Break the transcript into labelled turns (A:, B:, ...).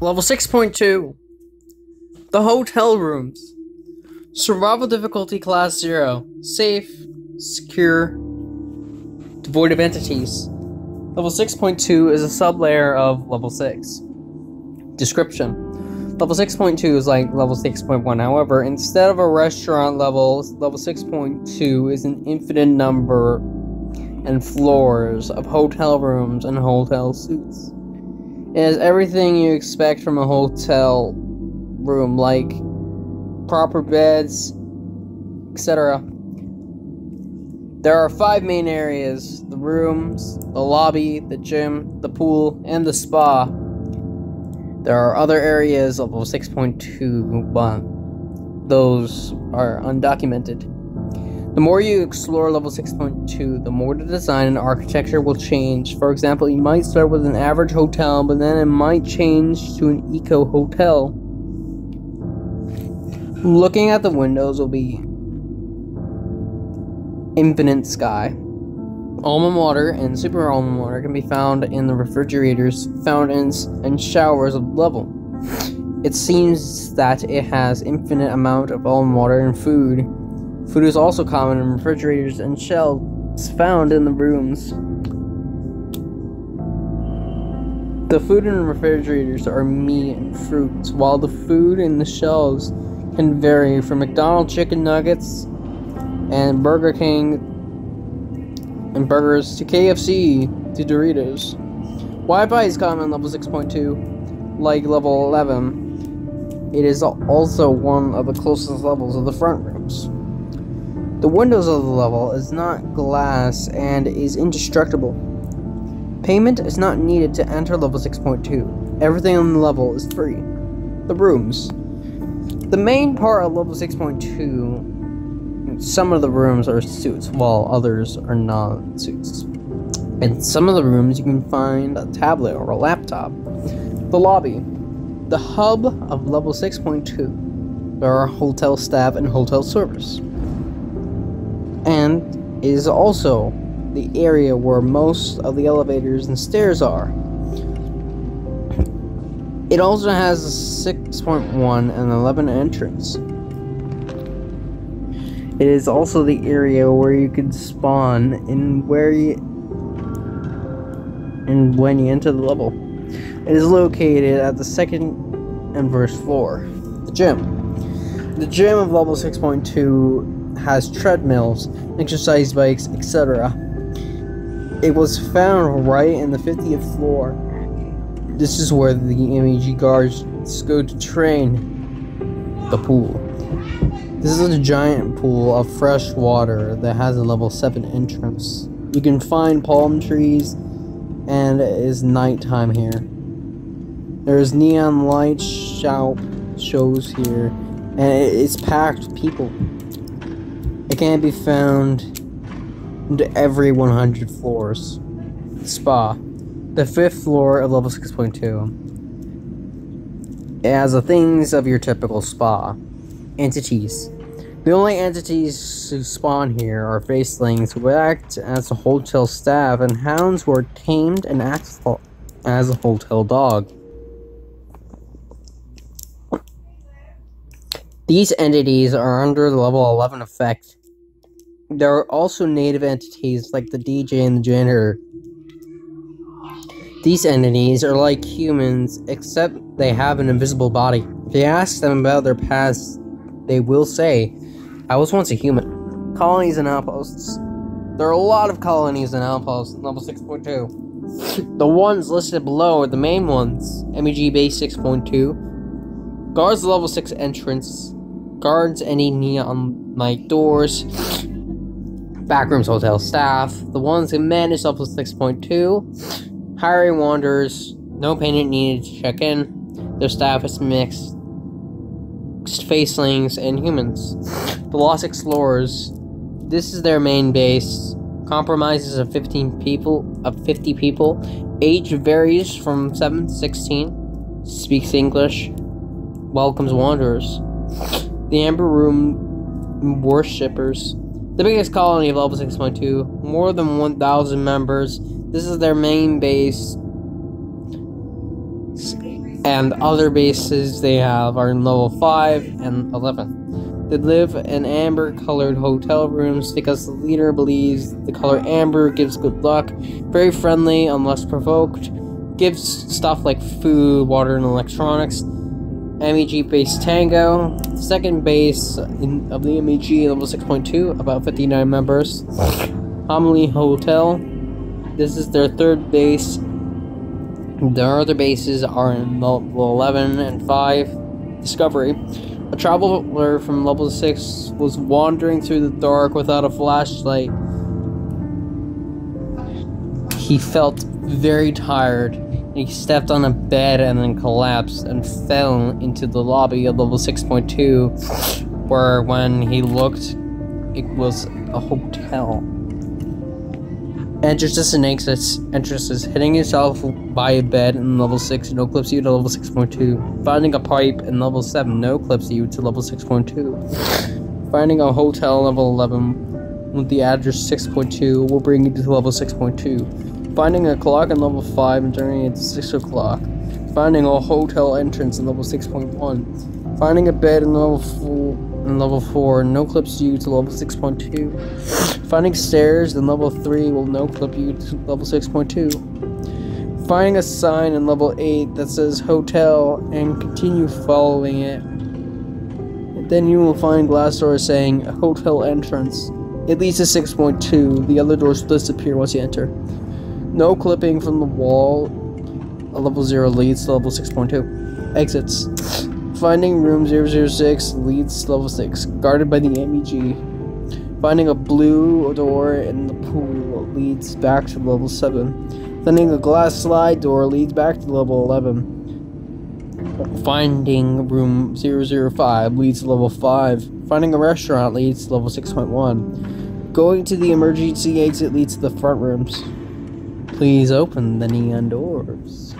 A: Level 6.2 The Hotel Rooms. Survival difficulty class 0. Safe, secure, devoid of entities. Level 6.2 is a sublayer of level 6. Description Level 6.2 is like level 6.1. However, instead of a restaurant level, level 6.2 is an infinite number and floors of hotel rooms and hotel suites. It has everything you expect from a hotel room, like proper beds, etc. There are five main areas the rooms, the lobby, the gym, the pool, and the spa. There are other areas of 6.2, but those are undocumented. The more you explore level 6.2, the more the design and architecture will change. For example, you might start with an average hotel, but then it might change to an eco hotel. Looking at the windows will be infinite sky. Almond water and super almond water can be found in the refrigerators, fountains, and showers of level. It seems that it has infinite amount of almond water and food. Food is also common in refrigerators and shelves found in the rooms. The food in refrigerators are meat and fruits, while the food in the shelves can vary from McDonald's chicken nuggets and Burger King and burgers to KFC to Doritos. Wi-Fi is common level 6.2, like level 11. It is also one of the closest levels of the front rooms. The windows of the level is not glass and is indestructible. Payment is not needed to enter level 6.2. Everything on the level is free. The rooms. The main part of level 6.2, some of the rooms are suits, while others are non suits. In some of the rooms, you can find a tablet or a laptop. The lobby. The hub of level 6.2. There are hotel staff and hotel servers. And is also the area where most of the elevators and stairs are. It also has a 6.1 and 11 entrance. It is also the area where you can spawn and where you and when you enter the level. It is located at the second and first floor. The gym. The gym of level 6.2 has treadmills, exercise bikes, etc. It was found right in the 50th floor. This is where the MEG guards go to train the pool. This is a giant pool of fresh water that has a level 7 entrance. You can find palm trees and it is nighttime here. There's neon light shout shows here and it's packed with people. Can be found into every 100 floors. Spa. The fifth floor of level 6.2. It has the things of your typical spa. Entities. The only entities who spawn here are facelings who act as a hotel staff and hounds who are tamed and act as a hotel dog. These entities are under the level 11 effect. There are also native entities like the DJ and the janitor. These entities are like humans, except they have an invisible body. If you ask them about their past, they will say, I was once a human. Colonies and outposts. There are a lot of colonies and outposts in level 6.2. The ones listed below are the main ones. MEG base 6.2. Guards level 6 entrance. Guards any neon light doors. Backrooms hotel staff. The ones who manage level 6.2. Hiring wanderers. No payment needed to check in. Their staff is mixed facelings and humans. The Lost Explorers. This is their main base. Compromises of 15 people of 50 people. Age varies from 7 to 16. Speaks English. Welcomes wanderers. The Amber Room worshippers. The biggest colony of level 6.2. More than 1,000 members. This is their main base And other bases they have are in level 5 and 11. They live in amber colored hotel rooms because the leader believes the color amber gives good luck, very friendly unless provoked, gives stuff like food, water, and electronics. MEG base Tango, second base in, of the MEG level 6.2, about 59 members. Homily Hotel, this is their third base. Their other bases are in level 11 and 5. Discovery. A traveler from level 6 was wandering through the dark without a flashlight. He felt very tired. He stepped on a bed and then collapsed and fell into the lobby of level 6.2, where when he looked, it was a hotel. Entrances and exits. Entrances. Hitting yourself by a bed in level 6 no clips you to level 6.2. Finding a pipe in level 7 no clips you to level 6.2. Finding a hotel level 11 with the address 6.2 will bring you to level 6.2. Finding a clock in level 5 and turning it to 6 o'clock. Finding a hotel entrance in level 6.1. Finding a bed in level 4 in level 4, no clips you to level 6.2. Finding stairs in level 3 will no clip you to level 6.2. Finding a sign in level 8 that says hotel and continue following it. Then you will find glass doors saying hotel entrance. It leads to 6.2. The other doors disappear once you enter. No clipping from the wall. A level 0 leads to level 6.2. Exits. Finding room 006 leads to level 6, guarded by the MEG. Finding a blue door in the pool leads back to level 7. Finding a glass slide door leads back to level 11. Finding room 005 leads to level 5. Finding a restaurant leads to level 6.1. Going to the emergency exit leads to the front rooms. Please open the neon doors.